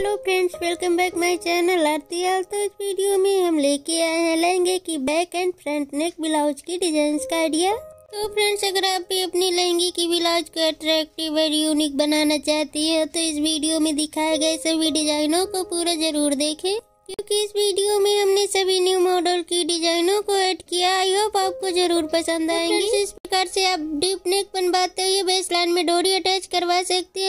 Hello friends welcome back my channel Aarti आल तो इस video में हम लेके आए हैं लहंगे की back and front neck blouse की डिज़ाइन का आइडिया तो फ्रेंड्स अगर आप भी अपनी लहंगे की ब्लाउज को अट्रैक्टिव और यूनिक बनाना चाहती है तो इस वीडियो में दिखाए गए सभी डिजाइनों को पूरा ज़रूर देखें. क्योंकि इस वीडियो में हमने सभी न्यू मॉडल की डिजाइनों को ऐड किया. आई होप आपको ज़रूर पसंद आएँगे. इस प्रकार से आप डीप नेक बनवाते हुए बेस लाइन में डोरी अटैच करवा सकते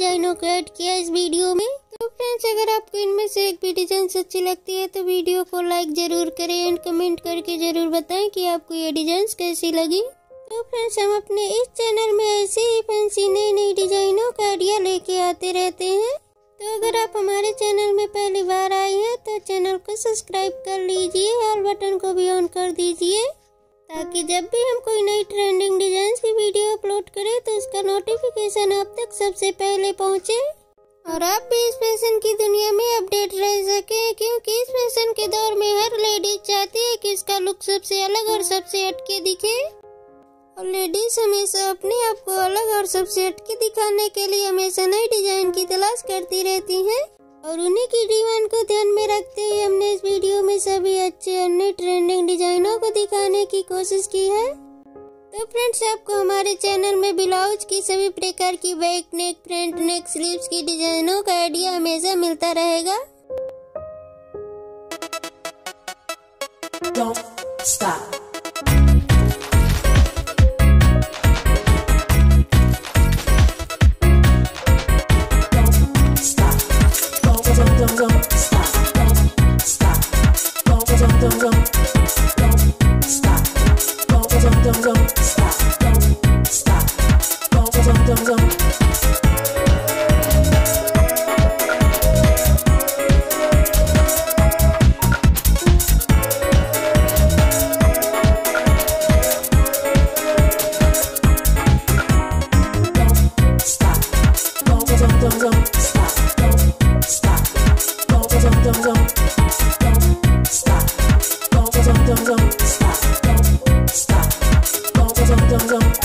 डिजाइनों को ऐड किया इस वीडियो में। तो फ्रेंड्स अगर आपको इनमें से एक भी डिज़ाइन अच्छी लगती है तो वीडियो को लाइक ज़रूर करें एंड कमेंट करके ज़रूर बताएँ कि आपको ये डिज़ाइन कैसी लगी। तो फ्रेंड्स हम अपने इस चैनल में ऐसे ही फैंसी नई नई डिजाइनों का आइडिया लेके आते रहते हैं। तो अगर आप हमारे चैनल में पहली बार आए हैं तो चैनल को सब्सक्राइब कर लीजिए और बटन को भी ऑन कर दीजिए। ताकि जब भी हम कोई नई ट्रेंडिंग डिज़ाइन की वीडियो अपलोड करें तो उसका नोटिफिकेशन आप तक सबसे पहले पहुँचे। और आप भी इस फ़ैशन की दुनिया में अपडेट रह सके, क्योंकि इस फ़ैशन के दौर में हर लेडीज़ चाहती है कि इसका लुक सबसे अलग और सबसे हटके दिखे। और लेडीज़ हमेशा अपने आप को अलग और सबसे हटके दिखाने के लिए हमेशा नई डिज़ाइन की तलाश करती रहती हैं। कोशिश की है तो फ्रेंड्स आपको हमारे चैनल में ब्लाउज की सभी प्रकार की back neck front neck sleeves की डिजाइनों का आइडिया हमेशा मिलता रहेगा Don't stop. don't stop. goes on.